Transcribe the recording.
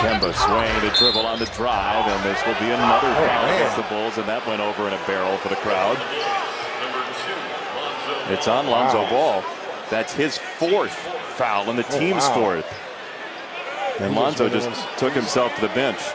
Kemba swaying the dribble on the drive, and this will be another Oh, foul against the Bulls, and that went over in a barrel for the crowd. It's on Lonzo Wow. Ball. That's his fourth foul and the Oh, team's wow. fourth. And Lonzo just took himself to the bench.